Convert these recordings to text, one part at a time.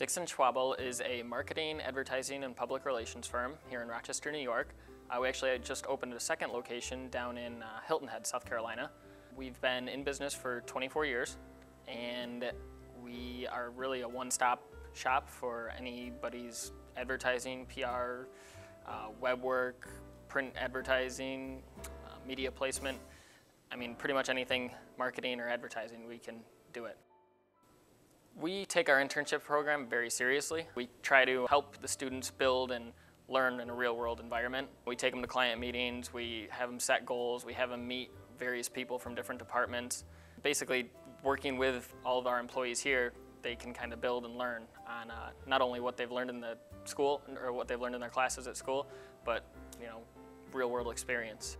Dixon Schwabl is a marketing, advertising, and public relations firm here in Rochester, New York. Uh, we actually just opened a second location down in uh, Hilton Head, South Carolina. We've been in business for 24 years, and we are really a one-stop shop for anybody's advertising, PR, uh, web work, print advertising, uh, media placement. I mean, pretty much anything marketing or advertising, we can do it. We take our internship program very seriously. We try to help the students build and learn in a real world environment. We take them to client meetings, we have them set goals, we have them meet various people from different departments. Basically, working with all of our employees here, they can kind of build and learn on uh, not only what they've learned in the school or what they've learned in their classes at school, but you know, real world experience.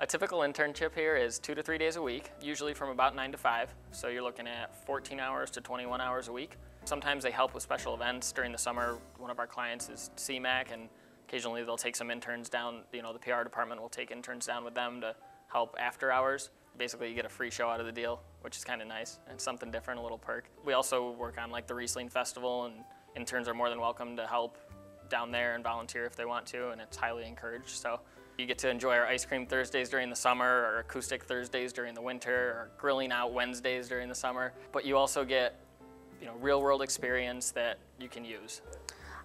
A typical internship here is two to three days a week, usually from about nine to five. So you're looking at 14 hours to 21 hours a week. Sometimes they help with special events. During the summer, one of our clients is CMAC and occasionally they'll take some interns down, you know, the PR department will take interns down with them to help after hours. Basically you get a free show out of the deal, which is kind of nice and something different, a little perk. We also work on like the Riesling Festival and interns are more than welcome to help down there and volunteer if they want to and it's highly encouraged. So you get to enjoy our ice cream Thursdays during the summer or acoustic Thursdays during the winter or grilling out Wednesdays during the summer. But you also get you know, real world experience that you can use.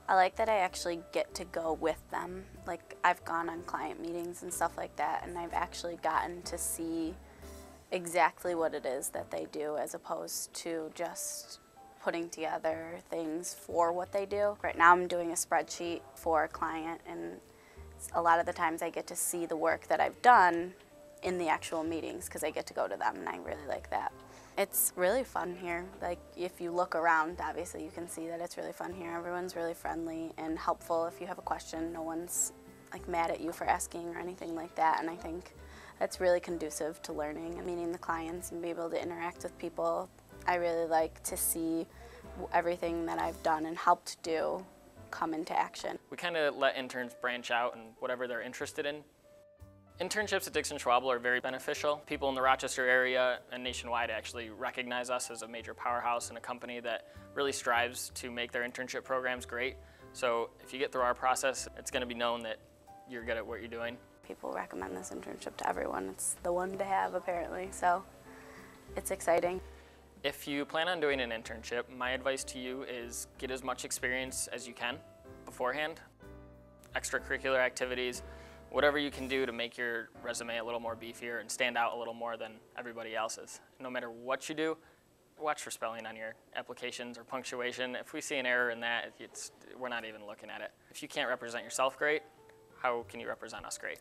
I like that I actually get to go with them. Like I've gone on client meetings and stuff like that and I've actually gotten to see exactly what it is that they do as opposed to just putting together things for what they do. Right now I'm doing a spreadsheet for a client and a lot of the times I get to see the work that I've done in the actual meetings because I get to go to them and I really like that. It's really fun here. Like if you look around, obviously you can see that it's really fun here. Everyone's really friendly and helpful. If you have a question, no one's like mad at you for asking or anything like that. And I think that's really conducive to learning and meeting the clients and be able to interact with people. I really like to see everything that I've done and helped do come into action. We kind of let interns branch out and whatever they're interested in. Internships at Dixon Schwabl are very beneficial. People in the Rochester area and nationwide actually recognize us as a major powerhouse and a company that really strives to make their internship programs great. So if you get through our process, it's going to be known that you're good at what you're doing. People recommend this internship to everyone. It's the one to have apparently, so it's exciting. If you plan on doing an internship, my advice to you is get as much experience as you can beforehand. Extracurricular activities, whatever you can do to make your resume a little more beefier and stand out a little more than everybody else's. No matter what you do, watch for spelling on your applications or punctuation. If we see an error in that, we're not even looking at it. If you can't represent yourself great, how can you represent us great?